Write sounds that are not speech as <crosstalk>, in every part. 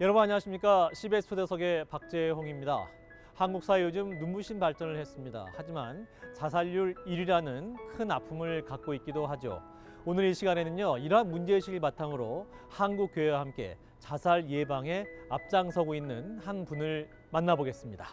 여러분 안녕하십니까? CBS 초대석의 박재홍입니다. 한국 사회 요즘 눈부신 발전을 했습니다. 하지만 자살률 1위라는 큰 아픔을 갖고 있기도 하죠. 오늘 이 시간에는요, 이러한 문제의식을 바탕으로 한국 교회와 함께 자살 예방에 앞장서고 있는 한 분을 만나보겠습니다.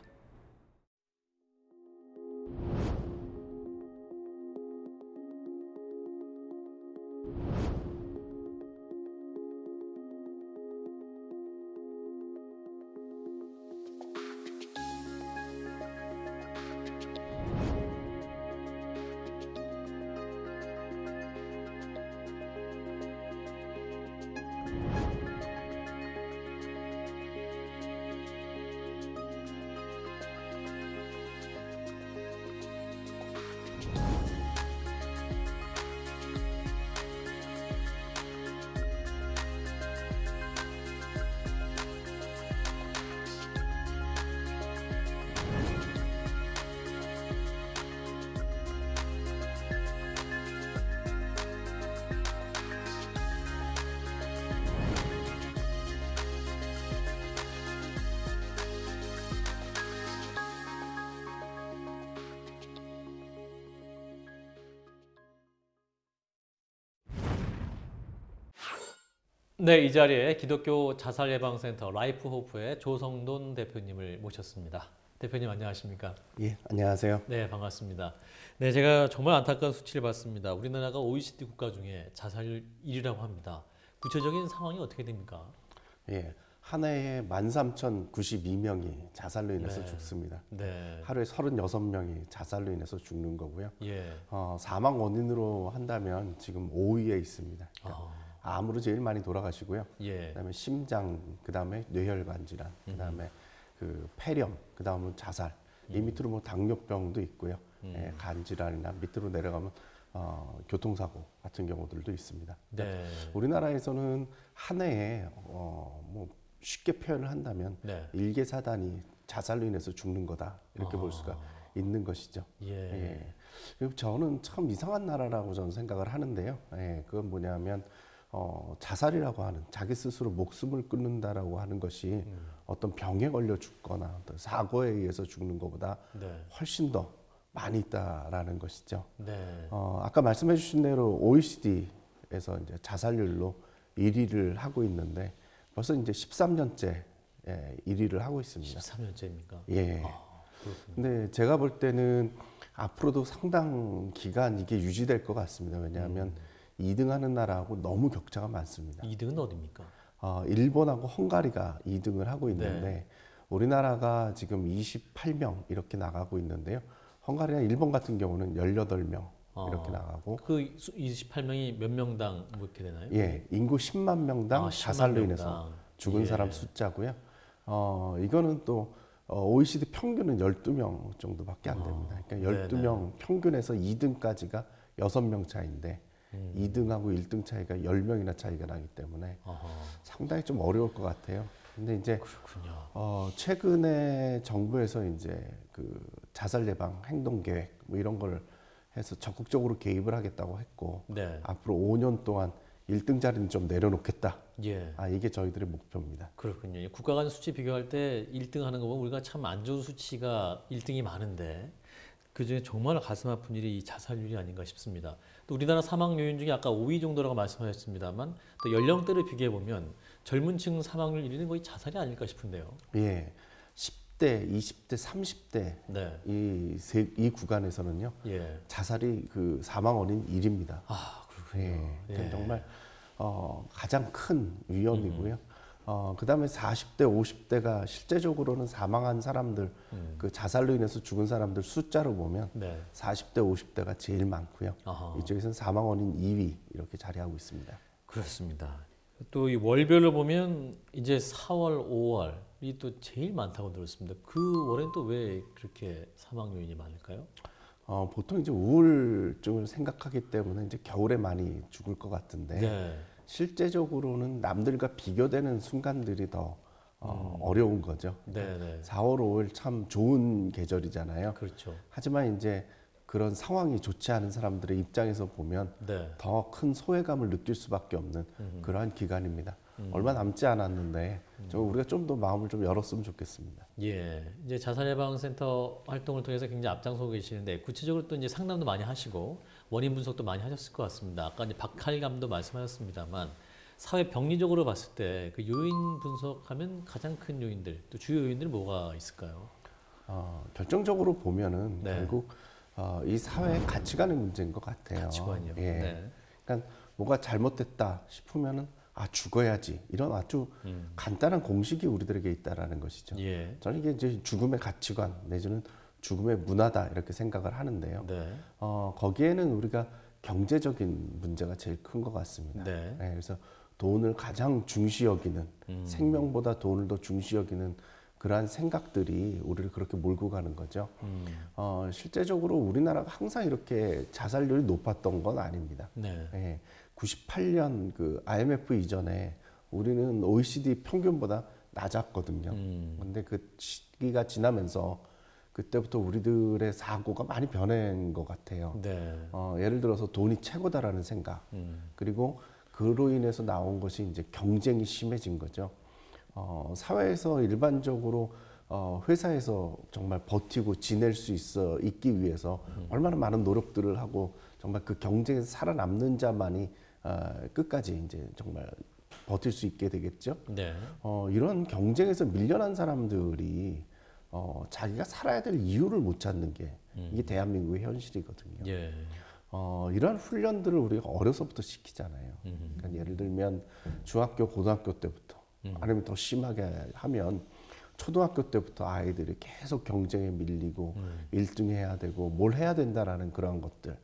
네, 이 자리에 기독교 자살 예방센터 Life Hope의 조성돈 대표님을 모셨습니다. 대표님 안녕하십니까? 예, 안녕하세요. 네, 반갑습니다. 네, 제가 정말 안타까운 수치를 봤습니다. 우리나라가 OECD 국가 중에 자살률 1위라고 합니다. 구체적인 상황이 어떻게 됩니까? 예, 한 해에 13,092명이 자살로 인해서 네. 죽습니다. 네. 하루에 36명이 자살로 인해서 죽는 거고요. 예. 어, 사망 원인으로 한다면 지금 5위에 있습니다. 그러니까 아, 암으로 제일 많이 돌아가시고요. 예. 그다음에 심장, 그다음에 뇌혈관 질환, 그다음에 그 폐렴, 그다음은 자살. 이 밑으로 뭐 당뇨병도 있고요. 예, 간 질환이나 밑으로 내려가면 어, 교통사고 같은 경우들도 있습니다. 네. 우리나라에서는 한 해에 어, 뭐 쉽게 표현을 한다면 네. 일개 사단이 자살로 인해서 죽는 거다 이렇게 볼 수가 있는 것이죠. 예. 예. 그리고 저는 참 이상한 나라라고 저는 생각을 하는데요. 예, 그건 뭐냐면 어, 자살이라고 하는 자기 스스로 목숨을 끊는다라고 하는 것이 어떤 병에 걸려 죽거나 어떤 사고에 의해서 죽는 것보다 네. 훨씬 더 많이 있다라는 것이죠. 네. 어, 아까 말씀해 주신 대로 OECD에서 이제 자살률로 1위를 하고 있는데 벌써 이제 13년째 예, 1위를 하고 있습니다. 13년째입니까? 예. 아. 근데 제가 볼 때는 앞으로도 상당 기간 이게 유지될 것 같습니다. 왜냐하면 음. 2등 하는 나라하고 너무 격차가 많습니다. 2등은 어디입니까? 어, 일본하고 헝가리가 2등을 하고 있는데 네. 우리나라가 지금 28명 이렇게 나가고 있는데요. 헝가리나 일본 같은 경우는 18명 이렇게 아. 나가고 그 28명이 몇 명당 뭐 이렇게 되나요? 예, 인구 10만 명당 아, 10만 자살로 인해서 명당. 죽은 예. 사람 숫자고요. 어, 이거는 또 어, OECD 평균은 12명 정도밖에 안 됩니다. 그러니까 네네. 12명 평균에서 2등까지가 6명 차이인데 음. 2등하고 1등 차이가 10명이나 차이가 나기 때문에 아하, 상당히 좀 어려울 것 같아요. 근데 이제 그렇군요. 어, 최근에 정부에서 이제 그 자살 예방 행동 계획 뭐 이런 걸 해서 적극적으로 개입을 하겠다고 했고 네. 앞으로 5년 동안 1등 자리는 좀 내려놓겠다. 예. 아, 이게 저희들의 목표입니다. 그렇군요. 이 국가 간 수치 비교할 때 1등 하는 거 보면 우리가 참 안 좋은 수치가 1등이 많은데 그중에 정말 가슴 아픈 일이 이 자살률이 아닌가 싶습니다. 또 우리나라 사망 요인 중에 아까 5위 정도라고 말씀하셨습니다만 또 연령대를 비교해 보면 젊은 층 사망률 1위는 거의 자살이 아닐까 싶은데요. 예. 10대, 20대, 30대 네. 이, 세, 이 구간에서는요. 예. 자살이 그 사망 원인 1위입니다. 아, 그렇군요. 예. 예. 정말 어, 가장 큰 위험이고요. 어, 그 다음에 40대, 50대가 실제적으로는 사망한 사람들, 음. 그 자살로 인해서 죽은 사람들 숫자로 보면 네. 40대, 50대가 제일 많고요. 아하. 이쪽에서는 사망 원인 2위 이렇게 자리하고 있습니다. 그렇습니다. 또 이 월별로 보면 이제 4월, 5월이 또 제일 많다고 들었습니다. 그 월엔 또 왜 그렇게 사망 요인이 많을까요? 어, 보통 이제 우울증을 생각하기 때문에 이제 겨울에 많이 죽을 것 같은데 네. 실제적으로는 남들과 비교되는 순간들이 더 어, 어려운 거죠. 네, 네. 4월, 5월 참 좋은 계절이잖아요. 그렇죠. 하지만 이제 그런 상황이 좋지 않은 사람들의 입장에서 보면 네. 더큰 소외감을 느낄 수밖에 없는 그러한 기간입니다. 얼마 남지 않았는데 저 우리가 좀 더 마음을 좀 열었으면 좋겠습니다. 예, 이제 자살예방센터 활동을 통해서 굉장히 앞장서고 계시는데 구체적으로 또 이제 상담도 많이 하시고 원인 분석도 많이 하셨을 것 같습니다. 아까 이제 박할감도 말씀하셨습니다만 사회 병리적으로 봤을 때 그 요인 분석하면 가장 큰 요인들 또 주요 요인들 뭐가 있을까요? 어, 결정적으로 보면은 네. 결국 어, 이 사회의 가치관의 문제인 것 같아요. 가치관이요. 예. 네. 그러니까 뭐가 잘못됐다 싶으면은 아 죽어야지 이런 아주 음. 간단한 공식이 우리들에게 있다라는 것이죠. 예. 저는 이게 이제 죽음의 가치관 내지는 죽음의 문화다 이렇게 생각을 하는데요. 네. 어, 거기에는 우리가 경제적인 문제가 제일 큰 것 같습니다. 네. 예, 그래서 돈을 가장 중시 여기는 음. 생명보다 돈을 더 중시 여기는 그러한 생각들이 우리를 그렇게 몰고 가는 거죠. 음. 어, 실제적으로 우리나라가 항상 이렇게 자살률이 높았던 건 아닙니다. 네. 예, 98년 그 IMF 이전에 우리는 OECD 평균보다 낮았거든요. 음. 근데 그 시기가 지나면서 그때부터 우리들의 사고가 많이 변한 것 같아요. 네. 어, 예를 들어서 돈이 최고다라는 생각, 음. 그리고 그로 인해서 나온 것이 이제 경쟁이 심해진 거죠. 어, 사회에서 일반적으로 어, 회사에서 정말 버티고 지낼 수 있어 있기 위해서 얼마나 많은 노력들을 하고 정말 그 경쟁에서 살아남는 자만이 어, 끝까지 이제 정말 버틸 수 있게 되겠죠. 네. 어, 이런 경쟁에서 밀려난 사람들이 어, 자기가 살아야 될 이유를 못 찾는 게 이게 대한민국의 현실이거든요. 예. 어, 이러한 훈련들을 우리가 어려서부터 시키잖아요. 그러니까 예를 들면 중학교, 고등학교 때부터 아니면 더 심하게 하면 초등학교 때부터 아이들이 계속 경쟁에 밀리고 일 1등 해야 되고 뭘 해야 된다라는 그러한 것들.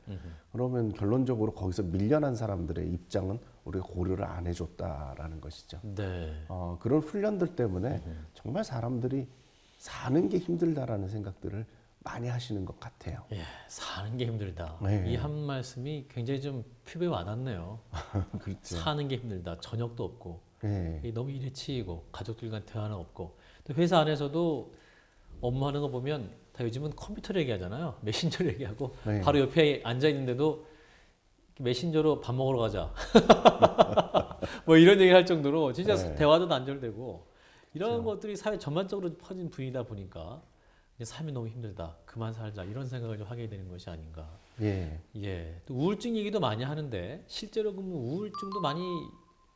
그러면 결론적으로 거기서 밀려난 사람들의 입장은 우리가 고려를 안 해줬다라는 것이죠. 네. 어, 그런 훈련들 때문에 정말 사람들이 사는 게 힘들다라는 생각들을 많이 하시는 것 같아요. 예, 사는 게 힘들다. 네. 이한 말씀이 굉장히 좀 피부에 와닿네요. <laughs> 그렇죠. 사는 게 힘들다. 저녁도 없고 예. 이게 너무 일에 치이고 가족들과 대화는 없고 또 회사 안에서도 업무하는 거 보면 다 요즘은 컴퓨터로 얘기하잖아요. <laughs> 메신저로 얘기하고 네. 바로 옆에 앉아 있는데도 메신저로 밥 먹으러 가자. <laughs> 뭐 이런 얘기를 할 정도로 진짜 네. 대화도 단절되고 이런 것들이 사회 전반적으로 퍼진 분위기다 보니까 이제 삶이 너무 힘들다. 그만 살자. 이런 생각을 좀 하게 되는 것이 아닌가. 예. 예. 또 우울증 얘기도 많이 하는데 실제로 그럼 우울증도 많이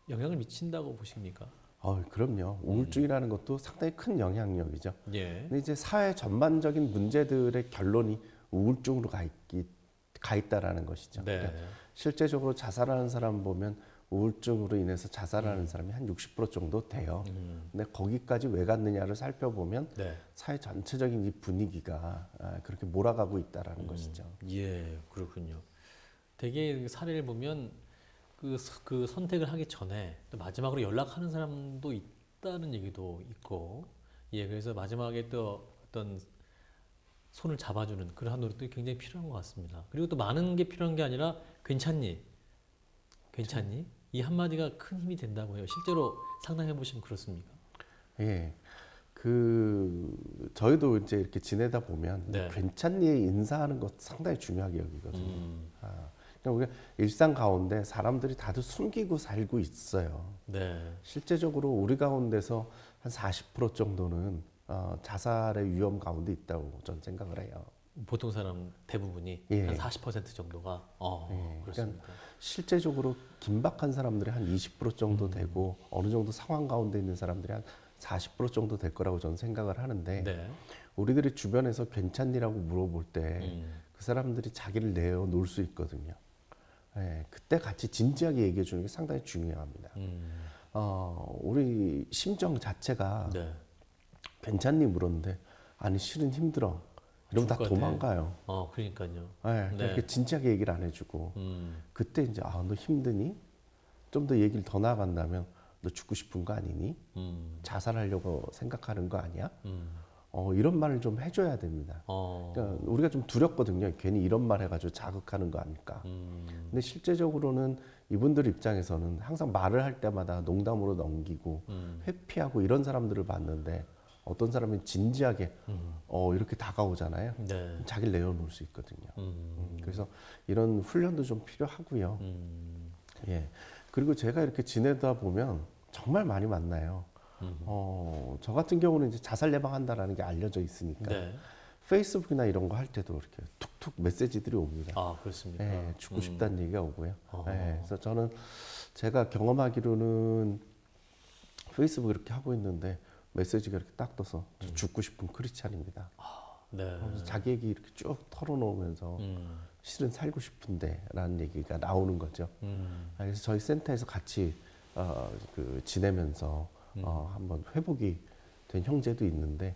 영향을 미친다고 보십니까? 어, 그럼요. 우울증이라는 것도 상당히 큰 영향력이죠. 예. 근데 이제 사회 전반적인 문제들의 결론이 우울증으로 가 있기 가 있다라는 것이죠. 네. 그러니까 실제적으로 자살하는 사람 보면 우울증으로 인해서 자살하는 사람이 한 60% 정도 돼요. 음. 근데 거기까지 왜 갔느냐를 살펴보면 네. 사회 전체적인 이 분위기가 아, 그렇게 몰아가고 있다라는 것이죠. 예, 그렇군요. 되게 그 사례를 보면 그, 서- 그 선택을 하기 전에 또 마지막으로 연락하는 사람도 있다는 얘기도 있고, 예, 그래서 마지막에 또 어떤 손을 잡아주는 그러한 노력도 굉장히 필요한 것 같습니다. 그리고 또 많은 게 필요한 게 아니라 괜찮니? 괜찮니? 이 한마디가 큰 힘이 된다고 해요. 실제로 상담해 보시면 그렇습니까? 예. 그 저희도 이제 이렇게 지내다 보면 네. 괜찮니 인사하는 것 상당히 중요하게 여기거든요. 음, 아, 그러니까 우리가 일상 가운데 사람들이 다들 숨기고 살고 있어요. 네. 실제적으로 우리 가운데서 한 40% 정도는 어, 자살의 위험 가운데 있다고 저는 생각을 해요. 보통 사람 대부분이 예. 한 40% 정도가 어, 예, 그렇습니다. 실제적으로 긴박한 사람들이 한 20% 정도 되고 어느 정도 상황 가운데 있는 사람들이 한 40% 정도 될 거라고 저는 생각을 하는데 네. 우리들이 주변에서 괜찮니라고 물어볼 때그 음. 사람들이 자기를 내어 놓을 수 있거든요. 예, 그때 같이 진지하게 얘기해 주는 게 상당히 중요합니다. 음. 어, 우리 심정 자체가 네. 괜찮니 물었는데 아니 실은 힘들어. 이러면 다. 도망가요. 어, 그러니까요. 예, 네. 그렇게 진지하게 얘기를 안 해주고 음. 그때 이제 아 너 힘드니? 좀 더 얘기를 더 나아간다면 너 죽고 싶은 거 아니니? 음. 자살하려고 생각하는 거 아니야? 음. 어, 이런 말을 좀 해줘야 됩니다. 어. 그러니까 우리가 좀 두렵거든요. 괜히 이런 말 해가지고 자극하는 거 아닐까. 음. 근데 실제적으로는 이분들 입장에서는 항상 말을 할 때마다 농담으로 넘기고 음. 회피하고 이런 사람들을 봤는데 어떤 사람은 진지하게 음. 어, 이렇게 다가오잖아요. 네. 자기를 내어놓을 수 있거든요. 음. 음, 그래서 이런 훈련도 좀 필요하고요. 음. 예. 그리고 제가 이렇게 지내다 보면 정말 많이 만나요. 어, 저 같은 경우는 이제 자살 예방한다라는 게 알려져 있으니까 네. 페이스북이나 이런 거 할 때도 이렇게 툭툭 메시지들이 옵니다. 아 그렇습니까? 예, 죽고 싶다는 얘기가 오고요. 어허. 예, 그래서 저는 제가 경험하기로는 페이스북 이렇게 하고 있는데 메시지가 이렇게 딱 떠서 저 죽고 싶은 크리스찬입니다. 네. 그래서 자기 얘기 이렇게 쭉 털어놓으면서 음, 실은 살고 싶은데라는 얘기가 나오는 거죠. 음, 아, 그래서 저희 센터에서 같이 어, 그 지내면서 어, 한번 회복이 된 형제도 있는데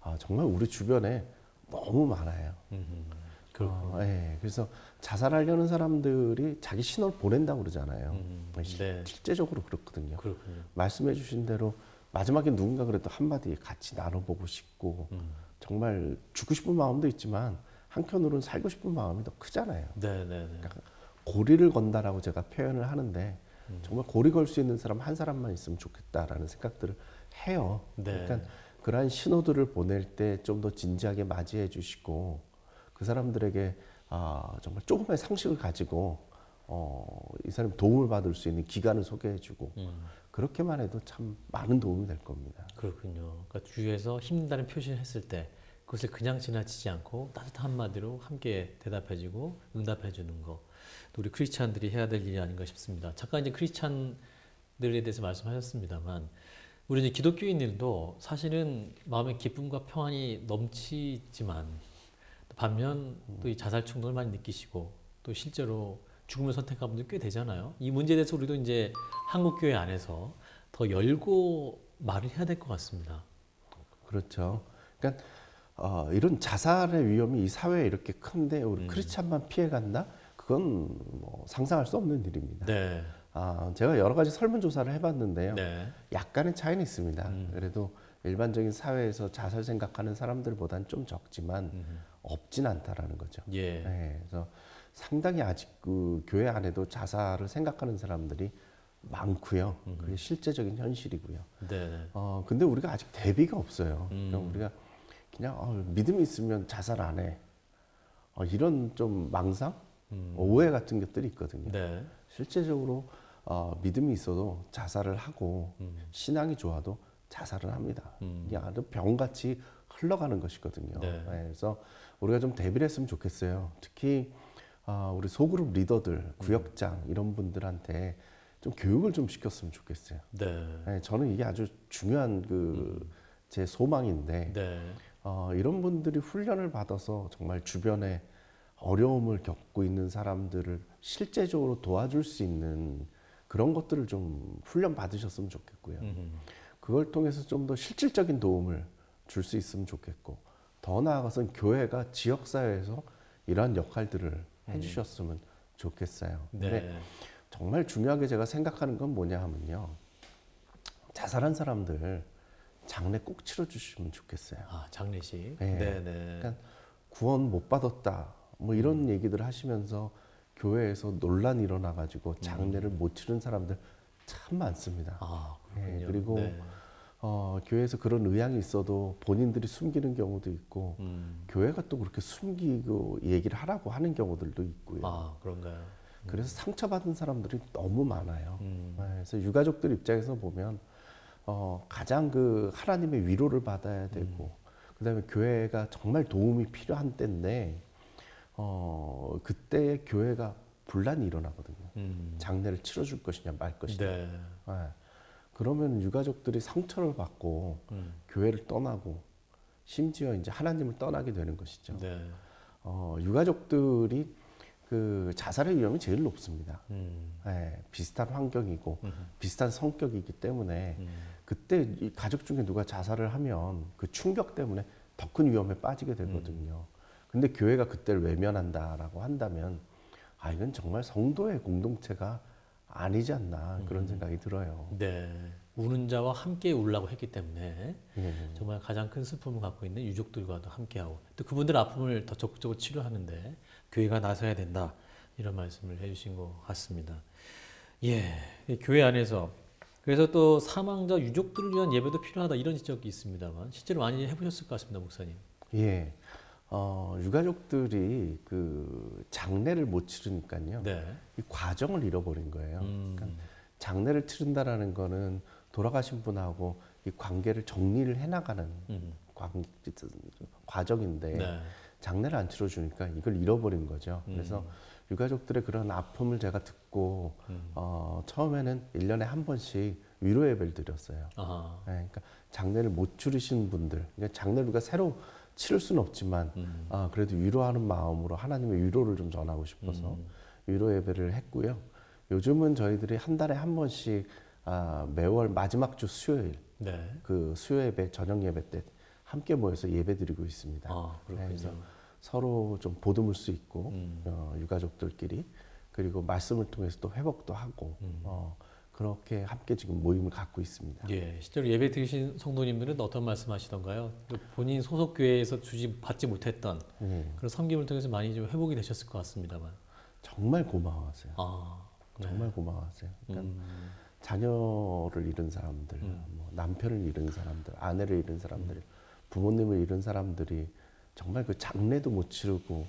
아, 정말 우리 주변에 너무 많아요. 음, 그, 어, 예, 그래서 자살하려는 사람들이 자기 신호를 보낸다고 그러잖아요. 음, 실- 네. 실제적으로 그렇거든요. 그렇군요. 말씀해 주신 대로 마지막에 누군가 그래도 한마디 같이 나눠보고 싶고 음, 정말 죽고 싶은 마음도 있지만 한편으로는 살고 싶은 마음이 더 크잖아요. 네, 네, 네. 고리를 건다라고 제가 표현을 하는데 음. 정말 고리 걸 수 있는 사람 한 사람만 있으면 좋겠다라는 생각들을 해요. 네. 그러니까 그러한 신호들을 보낼 때 좀 더 진지하게 맞이해 주시고 그 사람들에게 아, 정말 조금의 상식을 가지고 어, 이 사람 도움을 받을 수 있는 기관을 소개해 주고 음, 그렇게만 해도 참 많은 도움이 될 겁니다. 그렇군요. 그러니까 주위에서 힘든다는 표시를 했을 때 그것을 그냥 지나치지 않고 따뜻한 한마디로 함께 대답해주고 응답해주는 거. 또 우리 크리스찬들이 해야 될 일이 아닌가 싶습니다. 잠깐 이제 크리스찬들에 대해서 말씀하셨습니다만 우리 이제 기독교인들도 사실은 마음의 기쁨과 평안이 넘치지만 반면 또 이 자살 충동을 많이 느끼시고 또 실제로 죽음을 선택한 분들 꽤 되잖아요. 이 문제에 대해서 우리도 이제 한국 교회 안에서 더 열고 말을 해야 될 것 같습니다. 그렇죠. 그러니까 어, 이런 자살의 위험이 이 사회에 이렇게 큰데 음. 우리 크리스찬만 피해간다? 그건 뭐 상상할 수 없는 일입니다. 네. 아, 제가 여러 가지 설문조사를 해봤는데요. 네. 약간의 차이는 있습니다. 음. 그래도 일반적인 사회에서 자살 생각하는 사람들보다는 좀 적지만 없진 않다라는 거죠. 예. 네, 그래서 상당히 아직 그 교회 안에도 자살을 생각하는 사람들이 많고요. 그게 실제적인 현실이고요. 네. 어, 근데 우리가 아직 대비가 없어요. 음. 그냥 우리가 그냥 어, 믿음이 있으면 자살 안 해. 어, 이런 좀 망상, 음. 오해 같은 것들이 있거든요. 네. 실제적으로 어, 믿음이 있어도 자살을 하고 음. 신앙이 좋아도 자살을 합니다. 음. 이게 아주 병같이 흘러가는 것이거든요. 네. 그래서 우리가 좀 대비를 했으면 좋겠어요. 특히 아, 우리 소그룹 리더들, 음. 구역장 이런 분들한테 좀 교육을 좀 시켰으면 좋겠어요. 네. 네, 저는 이게 아주 중요한 그제 소망인데 네. 어, 이런 분들이 훈련을 받아서 정말 주변에 어려움을 겪고 있는 사람들을 실제적으로 도와줄 수 있는 그런 것들을 좀 훈련 받으셨으면 좋겠고요. 음. 그걸 통해서 좀 더 실질적인 도움을 줄 수 있으면 좋겠고 더 나아가서는 교회가 지역 사회에서 이러한 역할들을 해주셨으면 좋겠어요. 근데 네. 정말 중요하게 제가 생각하는 건 뭐냐 하면요. 자살한 사람들 장례 꼭 치러주시면 좋겠어요. 아, 장례식. 네. 네, 네. 그러니까 구원 못 받았다. 뭐 이런 얘기들 하시면서 교회에서 논란이 일어나가지고 장례를 못 치른 사람들 참 많습니다. 아, 예, 그렇군요. 그리고 네. 어, 교회에서 그런 의향이 있어도 본인들이 숨기는 경우도 있고 음. 교회가 또 그렇게 숨기고 얘기를 하라고 하는 경우들도 있고요. 아, 그런가요? 그래서 상처받은 사람들이 너무 많아요. 음. 네, 그래서 유가족들 입장에서 보면 어, 가장 그 하나님의 위로를 받아야 되고 그다음에 교회가 정말 도움이 필요한 때인데 어, 그때 교회가 분란이 일어나거든요. 음. 장례를 치러줄 것이냐 말 것이냐. 네. 네. 그러면 유가족들이 상처를 받고 음. 교회를 떠나고 심지어 이제 하나님을 떠나게 되는 것이죠. 네. 어, 유가족들이 그 자살의 위험이 제일 높습니다. 음. 예, 비슷한 환경이고 음. 비슷한 성격이기 때문에 음. 그때 이 가족 중에 누가 자살을 하면 그 충격 때문에 더 큰 위험에 빠지게 되거든요. 근데 교회가 그때를 외면한다라고 한다면 아 이건 정말 성도의 공동체가 아니지 않나 그런 생각이 들어요. 네. 우는 자와 함께 울라고 했기 때문에 예. 정말 가장 큰 슬픔을 갖고 있는 유족들과도 함께하고 또 그분들 아픔을 더 적극적으로 치료하는데 교회가 나서야 된다 이런 말씀을 해주신 것 같습니다. 예, 이 교회 안에서 그래서 또 사망자 유족들을 위한 예배도 필요하다 이런 지적이 있습니다만 실제로 많이 해보셨을 것 같습니다, 목사님. 예. 어, 유가족들이 그 장례를 못 치르니까요. 네. 이 과정을 잃어버린 거예요. 음, 그러니까 장례를 치른다라는 거는 돌아가신 분하고 이 관계를 정리를 해나가는 음. 관, 과정인데 네. 장례를 안 치러주니까 이걸 잃어버린 거죠. 그래서 유가족들의 그런 아픔을 제가 듣고 어, 처음에는 일년에한 번씩 위로 예배를 드렸어요. 네, 그러니까 장례를 못 치르신 분들, 그러니까 장례를 우리가 새로 치를 수는 없지만 음. 아, 그래도 위로하는 마음으로 하나님의 위로를 좀 전하고 싶어서 음. 위로 예배를 했고요. 요즘은 저희들이 한 달에 한 번씩 아, 매월 마지막 주 수요일 네. 그 수요 예배 저녁 예배 때 함께 모여서 예배 드리고 있습니다. 아, 네. 그래서 서로 좀 보듬을 수 있고 음. 어, 유가족들끼리 그리고 말씀을 통해서 또 회복도 하고 음. 어, 그렇게 함께 지금 모임을 갖고 있습니다. 예, 실제로 예배 드리신 성도님들은 어떤 말씀하시던가요? 그 본인 소속 교회에서 주지 받지 못했던 네, 그런 섬김을 통해서 많이 좀 회복이 되셨을 것 같습니다만. 정말 고마워하세요. 아, 네. 정말 고마워하세요. 그러니까 음, 자녀를 잃은 사람들, 음. 뭐 남편을 잃은 사람들, 아내를 잃은 사람들, 부모님을 잃은 사람들이 정말 그 장례도 못 치르고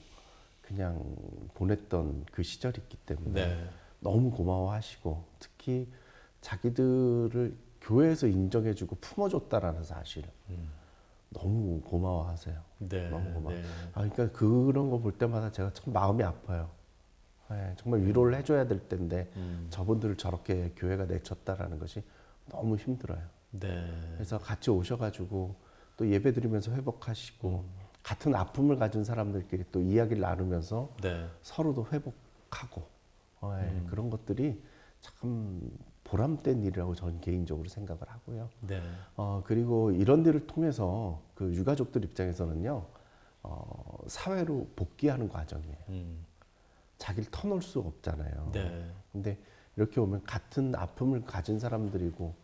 그냥 보냈던 그 시절이 있기 때문에 네. 너무 고마워하시고 특히 자기들을 교회에서 인정해주고 품어줬다라는 사실 음. 너무 고마워하세요. 네. 너무 고마워. 네. 아, 그러니까 그런 거 볼 때마다 제가 참 마음이 아파요. 예, 정말 위로를 해줘야 될 텐데 음. 저분들을 저렇게 교회가 내쳤다라는 것이 너무 힘들어요. 네. 그래서 같이 오셔가지고 또 예배 드리면서 회복하시고 같은 아픔을 가진 사람들끼리 또 이야기를 나누면서 네. 서로도 회복하고 어, 예, 음. 그런 것들이 참 보람된 일이라고 저는 개인적으로 생각을 하고요. 네. 어, 그리고 이런 일을 통해서 그 유가족들 입장에서는요, 어, 사회로 복귀하는 과정이에요. 음. 자기를 터놓을 수 없잖아요. 네. 근데 이렇게 오면 같은 아픔을 가진 사람들이고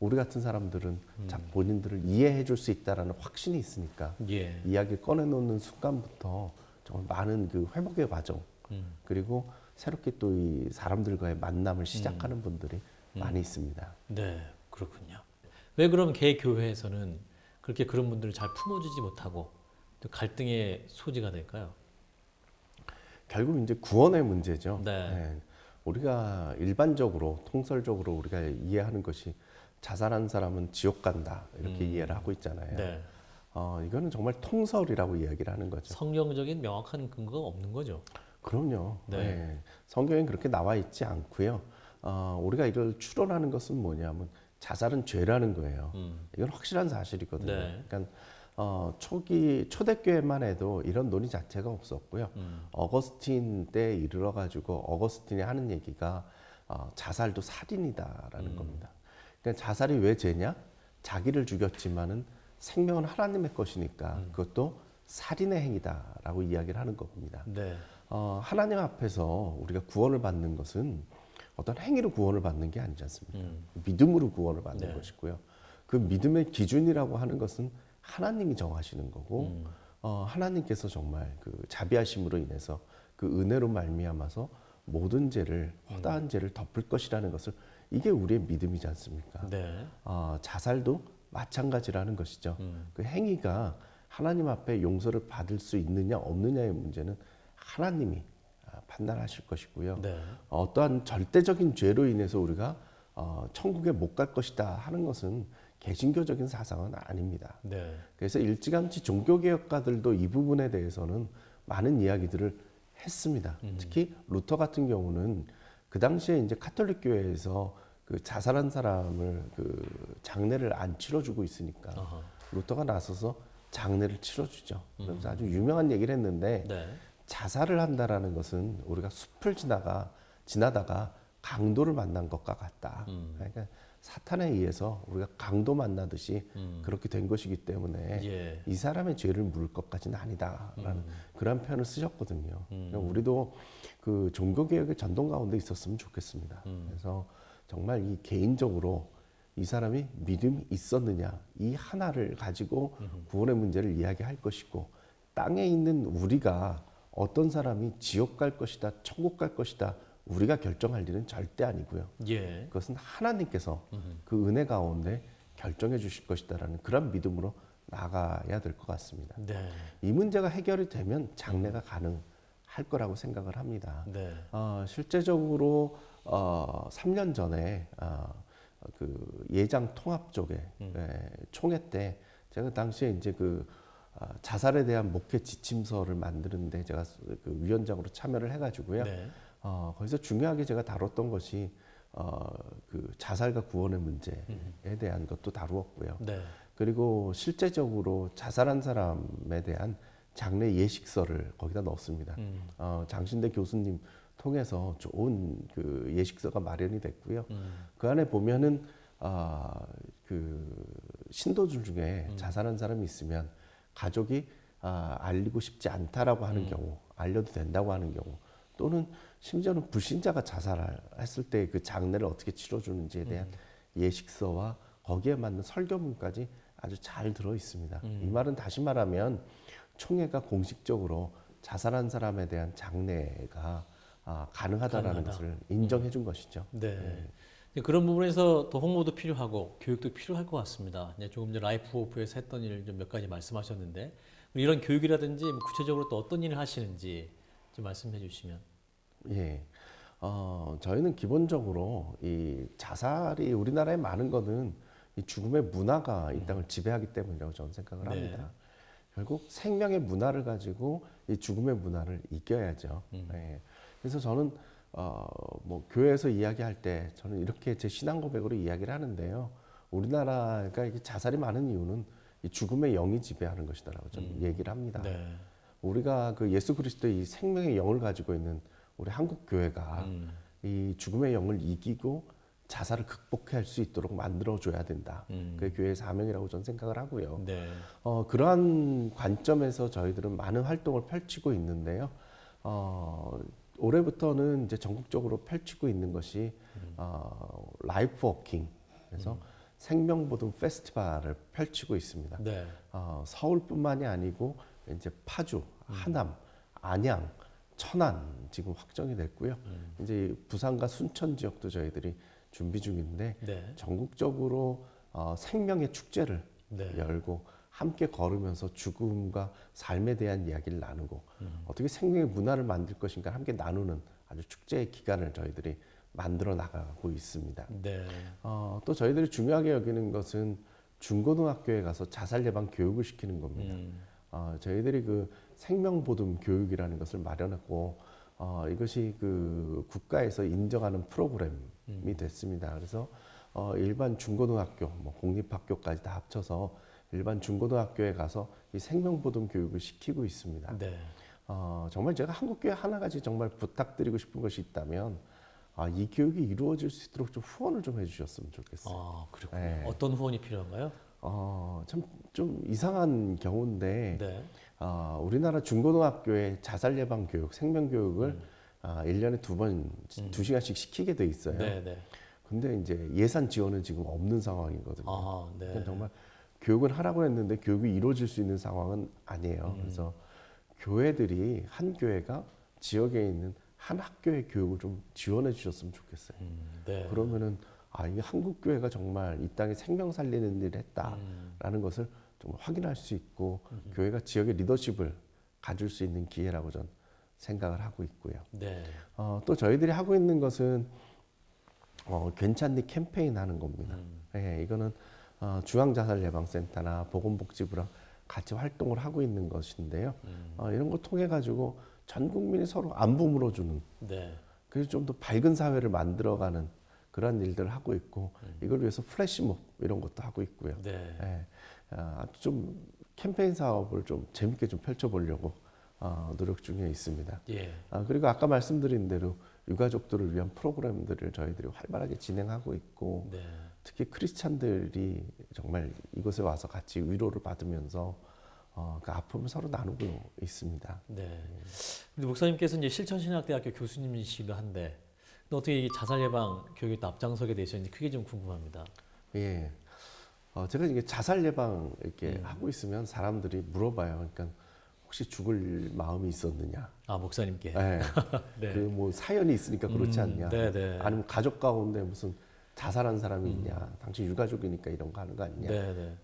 우리 같은 사람들은 음. 자, 본인들을 이해해 줄 수 있다라는 확신이 있으니까 예. 이야기를 꺼내놓는 순간부터 정말 많은 그 회복의 과정 음. 그리고 새롭게 또 이 사람들과의 만남을 시작하는 분들이 음. 많이 있습니다. 네. 그렇군요. 왜 그럼 개 교회에서는 그렇게 그런 분들을 잘 품어주지 못하고 또 갈등의 소지가 될까요? 결국 이제 구원의 문제죠. 네. 예. 우리가 일반적으로 통설적으로 우리가 이해하는 것이 자살한 사람은 지옥 간다 이렇게 음. 이해를 하고 있잖아요. 네. 어, 이거는 정말 통설이라고 이야기를 하는 거죠. 성경적인 명확한 근거가 없는 거죠. 그럼요. 네. 예. 성경엔 그렇게 나와 있지 않고요. 어, 우리가 이걸 추론하는 것은 뭐냐면 자살은 죄라는 거예요. 음. 이건 확실한 사실이거든요. 네. 그러니까 어, 초기 초대교회만 해도 이런 논의 자체가 없었고요. 음. 어거스틴 때 이르러 가지고 어거스틴이 하는 얘기가 어, 자살도 살인이다라는 음. 겁니다. 그러니까 자살이 왜 죄냐? 자기를 죽였지만은 생명은 하나님의 것이니까 음. 그것도 살인의 행위다라고 이야기를 하는 겁니다. 네. 어, 하나님 앞에서 우리가 구원을 받는 것은 어떤 행위로 구원을 받는 게 아니지 않습니까? 음. 믿음으로 구원을 받는 네. 것이고요. 그 믿음의 기준이라고 하는 것은 하나님이 정하시는 거고 음. 어, 하나님께서 정말 그 자비하심으로 인해서 그 은혜로 말미암아서 모든 죄를 허다한 음. 죄를 덮을 것이라는 것을 이게 우리의 믿음이지 않습니까? 네. 어, 자살도 마찬가지라는 것이죠. 음. 그 행위가 하나님 앞에 용서를 받을 수 있느냐 없느냐의 문제는 하나님이 아, 판단하실 것이고요. 네. 어떠한 절대적인 죄로 인해서 우리가 어, 천국에 못 갈 것이다 하는 것은 개신교적인 사상은 아닙니다. 네. 그래서 일찌감치 종교개혁가들도 이 부분에 대해서는 많은 이야기들을 했습니다. 음. 특히 루터 같은 경우는 그 당시에 이제 카톨릭 교회에서 그 자살한 사람을 그 장례를 안 치러주고 있으니까 아하. 루터가 나서서 장례를 치러주죠. 음. 그래서 아주 유명한 얘기를 했는데 네. 자살을 한다라는 것은 우리가 숲을 지나가 지나다가 강도를 만난 것과 같다. 음. 그러니까 사탄에 의해서 우리가 강도 만나듯이 음. 그렇게 된 것이기 때문에 예. 이 사람의 죄를 물을 것까지는 아니다라는 그런 표현을 쓰셨거든요. 음. 그러니까 우리도 그 종교 개혁의 전동 가운데 있었으면 좋겠습니다. 음. 그래서 정말 이 개인적으로 이 사람이 믿음이 있었느냐 이 하나를 가지고 구원의 문제를 이야기할 것이고 땅에 있는 우리가 어떤 사람이 지옥 갈 것이다 천국 갈 것이다 우리가 결정할 일은 절대 아니고요. 예. 그것은 하나님께서 음. 그 은혜 가운데 결정해 주실 것이다라는 그런 믿음으로 나가야 될 것 같습니다. 네. 이 문제가 해결이 되면 장래가 가능할 거라고 생각을 합니다. 네. 어, 실제적으로 어, 3년 전에 어, 그 예장 통합 쪽에 음. 예, 총회 때 제가 당시에 이제 그 아, 자살에 대한 목회 지침서를 만드는데 제가 그 위원장으로 참여를 해가지고요. 네. 어, 거기서 중요하게 제가 다뤘던 것이 어, 그 자살과 구원의 문제에 음. 대한 것도 다루었고요. 네. 그리고 실제적으로 자살한 사람에 대한 장례 예식서를 거기다 넣었습니다. 음. 어, 장신대 교수님 통해서 좋은 그 예식서가 마련이 됐고요. 음. 그 안에 보면은 아, 그 신도들 중에 음. 자살한 사람이 있으면 가족이 아, 알리고 싶지 않다라고 하는 음. 경우, 알려도 된다고 하는 경우, 또는 심지어는 불신자가 자살했을 때 그 장례를 어떻게 치러주는지에 대한 음. 예식서와 거기에 맞는 설교문까지 아주 잘 들어 있습니다. 음. 이 말은 다시 말하면 총회가 공식적으로 자살한 사람에 대한 장례가 아, 가능하다라는 가능하다. 것을 인정해 준 것이죠. 네. 근데 그런 부분에서 더 홍보도 필요하고 교육도 필요할 것 같습니다. 이제 조금 전 라이프 오프에서 했던 일 좀 몇 가지 말씀하셨는데 이런 교육이라든지 뭐 구체적으로 또 어떤 일을 하시는지 좀 말씀해 주시면. 예. 어, 저희는 기본적으로 이 자살이 우리나라에 많은 거는 이 죽음의 문화가 이 땅을 지배하기 때문이라고 저는 생각을 네. 합니다. 결국 생명의 문화를 가지고 이 죽음의 문화를 이겨야죠. 음. 예. 그래서 저는 어, 뭐 교회에서 이야기할 때 저는 이렇게 제 신앙 고백으로 이야기를 하는데요. 우리나라가 이게 자살이 많은 이유는 이 죽음의 영이 지배하는 것이다라고 저는 음. 얘기를 합니다. 네. 우리가 그 예수 그리스도의 이 생명의 영을 가지고 있는 우리 한국 교회가 음. 이 죽음의 영을 이기고 자살을 극복할 수 있도록 만들어 줘야 된다. 음. 그게 교회의 사명이라고 저는 생각을 하고요. 네. 어, 그러한 관점에서 저희들은 많은 활동을 펼치고 있는데요. 어, 올해부터는 이제 전국적으로 펼치고 있는 것이 어, life walking 그래서 생명보듬 페스티벌을 펼치고 있습니다. 네. 어, 서울뿐만이 아니고 이제 파주, 하남, 안양, 천안 지금 확정이 됐고요. 음. 이제 부산과 순천 지역도 저희들이 준비 중인데 네. 전국적으로 어, 생명의 축제를 네. 열고 함께 걸으면서 죽음과 삶에 대한 이야기를 나누고 음. 어떻게 생명의 문화를 만들 것인가 함께 나누는 아주 축제의 기간을 저희들이 만들어 나가고 있습니다. 네. 어, 또 저희들이 중요하게 여기는 것은 중고등학교에 가서 자살 예방 교육을 시키는 겁니다. 음. 어, 저희들이 그 생명보듬 교육이라는 것을 마련했고 어, 이것이 그 국가에서 인정하는 프로그램이 됐습니다. 그래서 어, 일반 중고등학교, 뭐 공립학교까지 다 합쳐서 일반 중고등학교에 가서 이 생명보듬 교육을 시키고 있습니다. 네. 어, 정말 제가 한국교회 하나가지 정말 부탁드리고 싶은 것이 있다면 아, 이 교육이 이루어질 수 있도록 좀 후원을 좀 해주셨으면 좋겠어요. 아, 그렇군요. 네. 어떤 후원이 필요한가요? 어, 참 좀 이상한 경우인데 네. 어, 우리나라 중고등학교에 자살 예방 교육, 생명 교육을 음. 아, 1년에 두 번, 두 시간씩 시키게 돼 있어요. 네, 네. 근데 이제 예산 지원은 지금 없는 상황이거든요. 아, 네. 그러니까 정말 교육은 하라고 했는데 교육이 이루어질 수 있는 상황은 아니에요. 음. 그래서 교회들이 한 교회가 지역에 있는 한 학교의 교육을 좀 지원해 주셨으면 좋겠어요. 음, 네. 그러면은 아 이게 한국 교회가 정말 이 땅에 생명 살리는 일을 했다라는 음. 것을 좀 확인할 수 있고 교회가 지역의 리더십을 가질 수 있는 기회라고 전 생각을 하고 있고요. 네. 어, 또 저희들이 하고 있는 것은 어, 괜찮니 캠페인 하는 겁니다. 음. 예, 이거는 어, 중앙자살예방센터나 보건복지부랑 같이 활동을 하고 있는 것인데요. 음. 어, 이런 거 통해 가지고 전 국민이 서로 안부 물어 주는 네. 그래서 좀 더 밝은 사회를 만들어가는 그런 일들을 하고 있고 이걸 위해서 플래시몹 이런 것도 하고 있고요. 네. 예, 아, 좀 캠페인 사업을 좀 재밌게 좀 펼쳐보려고 어, 노력 중에 있습니다. 예. 아, 그리고 아까 말씀드린 대로 유가족들을 위한 프로그램들을 저희들이 활발하게 진행하고 있고 네. 특히 크리스찬들이 정말 이곳에 와서 같이 위로를 받으면서 어, 그 아픔을 서로 나누고 있습니다. 네. 근데 목사님께서 이제 실천신학대학교 교수님이시기도 한데 어떻게 이 자살 예방 교육에 또 앞장서게 되셨는지 그게 좀 궁금합니다. 예. 어, 제가 이게 자살 예방 이렇게 음. 하고 있으면 사람들이 물어봐요. 그러니까 혹시 죽을 마음이 있었느냐? 아 목사님께. 예. <laughs> 네. 그뭐 사연이 있으니까 그렇지 음, 않냐? 네, 네. 아니면 가족 가운데 무슨 자살한 사람이 있냐? 당신 유가족이니까 이런 거 하는 거 아니냐? 네, 네.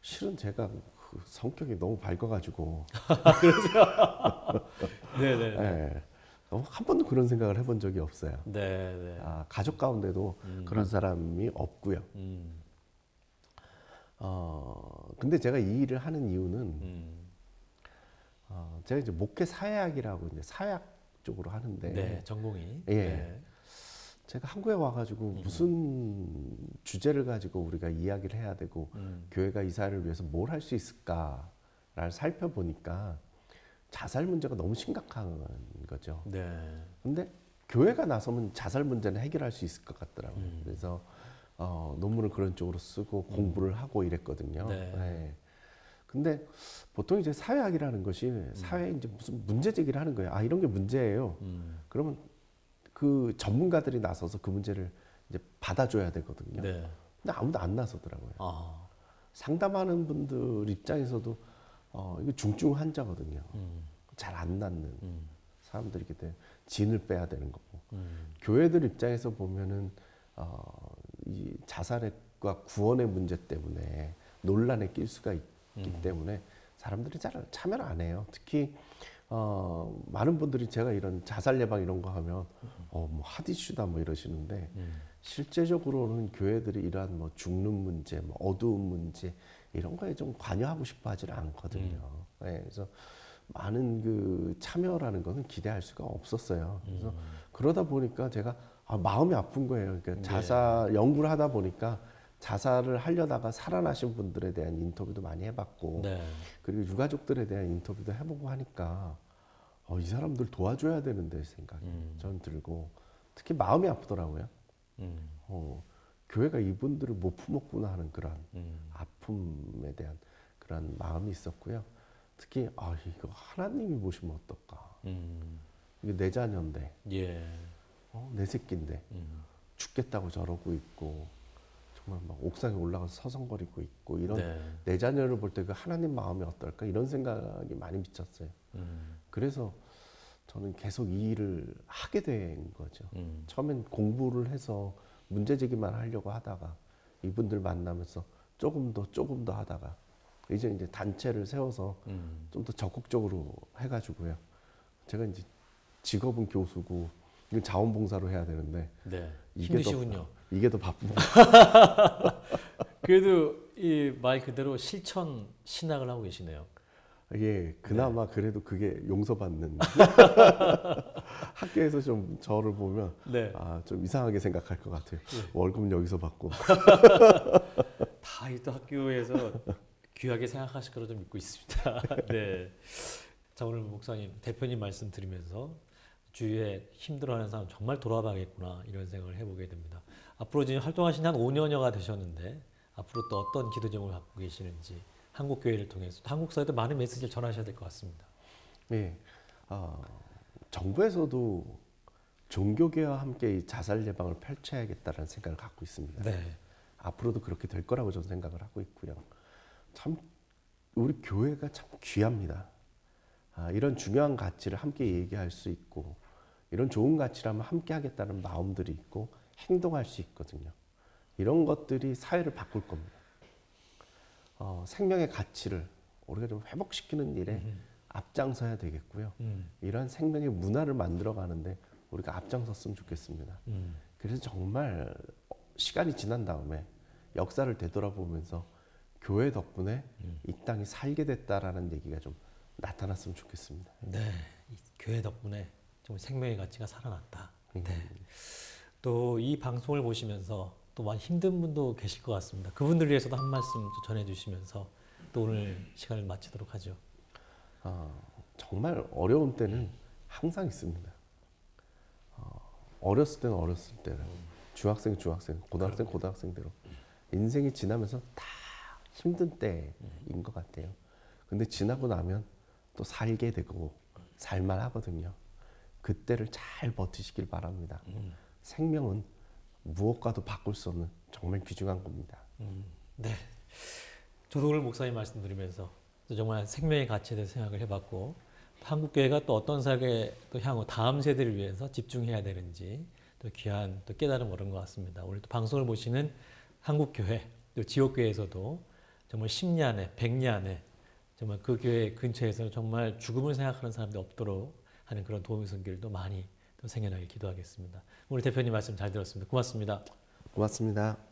실은 제가 그 성격이 너무 밝아가지고 <laughs> 네, 네. 예. 어, 한 번도 그런 생각을 해본 적이 없어요. 네, 네. 아, 가족 가운데도 음. 그런 사람이 없고요. 음, 어, 근데 제가 이 일을 하는 이유는 음. 어, 제가 이제 목회 사회학이라고 이제 사회학 쪽으로 하는데 네, 전공이. 예. 네. 제가 한국에 와가지고 무슨 주제를 가지고 우리가 이야기를 해야 되고 음. 교회가 이 사회를 위해서 뭘 할 수 있을까를 살펴보니까 자살 문제가 너무 심각한 거죠. 네. 근데 교회가 나서면 자살 문제는 해결할 수 있을 것 같더라고요. 음. 그래서 어, 논문을 그런 쪽으로 쓰고 공부를 하고 이랬거든요. 네. 네. 근데 보통 이제 사회학이라는 것이 사회에 이제 무슨 문제 제기를 하는 거예요. 아 이런 게 문제예요. 음. 그러면 그 전문가들이 나서서 그 문제를 이제 받아줘야 되거든요. 네. 근데 아무도 안 나서더라고요. 아. 상담하는 분들 입장에서도 어, 이거 중증 환자거든요. 음. 잘안 낫는 음. 사람들이 돼 진을 빼야 되는 거고 음. 교회들 입장에서 보면은 어, 이 자살과 구원의 문제 때문에 논란에 낄 수가 있기 음. 때문에 사람들이 잘 참여를 안 해요. 특히 어, 많은 분들이 제가 이런 자살 예방 이런 거 하면 어, 뭐 핫이슈다 뭐 이러시는데 음. 실제적으로는 교회들이 이러한 뭐 죽는 문제, 뭐 어두운 문제 이런 거에 좀 관여하고 싶어 하지를 않거든요. 네, 그래서 많은 그 참여라는 거는 기대할 수가 없었어요. 그래서 그러다 보니까 제가 아, 마음이 아픈 거예요. 그러니까 네. 자살 연구를 하다 보니까 자살을 하려다가 살아나신 분들에 대한 인터뷰도 많이 해봤고 네. 그리고 유가족들에 대한 인터뷰도 해보고 하니까 어, 이 사람들 도와줘야 되는데 생각이 음. 전 들고 특히 마음이 아프더라고요. 음. 어, 교회가 이분들을 못 품었구나 하는 그런 음. 아픔에 대한 그런 마음이 있었고요. 특히 아 이거 하나님이 보시면 어떨까? 음. 이게 내 자녀인데, 예. 어, 내 새끼인데 음. 죽겠다고 저러고 있고 정말 막 옥상에 올라가서 서성거리고 있고 이런 네. 내 자녀를 볼 때 그 하나님 마음이 어떨까 이런 생각이 많이 미쳤어요. 음. 그래서 저는 계속 이 일을 하게 된 거죠. 음. 처음엔 공부를 해서 문제 제기만 하려고 하다가 이분들 만나면서 조금 더 조금 더 하다가 이제 이제 단체를 세워서 음. 좀더 적극적으로 해가지고요. 제가 이제 직업은 교수고 이건 자원봉사로 해야 되는데 네. 이게 힘드시군요. 더 이게 더 바쁜 거. <laughs> 그래도 이 말 그대로 실천 신학을 하고 계시네요. 예, 그나마 그래도 그게 용서받는 <laughs> 학교에서 좀 저를 보면 네. 아 좀 이상하게 생각할 것 같아요. 예. 월급 여기서 받고 <laughs> 다이또 학교에서 귀하게 생각하실 거로 좀 믿고 있습니다. 네. 자 오늘 목사님 대표님 말씀 드리면서 주위에 힘들어하는 사람 정말 돌아봐야겠구나 이런 생각을 해보게 됩니다. 앞으로 지금 활동하신 지한 5년여가 되셨는데 앞으로 또 어떤 기도 제목을 갖고 계시는지 한국 교회를 통해서 또 한국 사회도 많은 메시지를 전하셔야 될 것 같습니다. 예, 어, 정부에서도 종교계와 함께 이 자살 예방을 펼쳐야겠다는 생각을 갖고 있습니다. 네. 앞으로도 그렇게 될 거라고 저는 생각을 하고 있고요. 참 우리 교회가 참 귀합니다. 아, 이런 중요한 가치를 함께 얘기할 수 있고 이런 좋은 가치라면 함께 하겠다는 마음들이 있고 행동할 수 있거든요. 이런 것들이 사회를 바꿀 겁니다. 어, 생명의 가치를 우리가 좀 회복시키는 일에 앞장서야 되겠고요. 음, 이런 생명의 문화를 만들어 가는데 우리가 앞장섰으면 좋겠습니다. 음, 그래서 정말 시간이 지난 다음에 역사를 되돌아보면서 교회 덕분에 이 땅이 살게 됐다라는 얘기가 좀 나타났으면 좋겠습니다. 네. 이 교회 덕분에 정말 생명의 가치가 살아났다. 음. 네. 또 이 방송을 보시면서 또 많이 힘든 분도 계실 것 같습니다. 그분들 위해서도 한 말씀 좀 전해주시면서 또 오늘 시간을 마치도록 하죠. 어, 정말 어려운 때는 항상 있습니다. 어, 어렸을 때는 어렸을 때로, 중학생 중학생, 고등학생 고등학생대로 인생이 지나면서 다 힘든 때인 것 같아요. 근데 지나고 나면 또 살게 되고 살만 하거든요. 그때를 잘 버티시길 바랍니다. 음. 생명은 무엇과도 바꿀 수 없는 정말 귀중한 겁니다. 음, 네. 저도 오늘 목사님 말씀 드리면서 또 정말 생명의 가치에 대해서 생각을 해봤고 한국 교회가 또 어떤 사회에 또 향후 다음 세대를 위해서 집중해야 되는지 또 귀한 또 깨달음 얻은 것 같습니다. 오늘 또 방송을 보시는 한국 교회 또 지역 교회에서도 정말 10년 안에 100년 안에 정말 그 교회 근처에서는 정말 죽음을 생각하는 사람들이 없도록 하는 그런 도움의 손길도 많이 또 생겨나길 기도하겠습니다. 오늘 대표님 말씀 잘 들었습니다. 고맙습니다. 고맙습니다.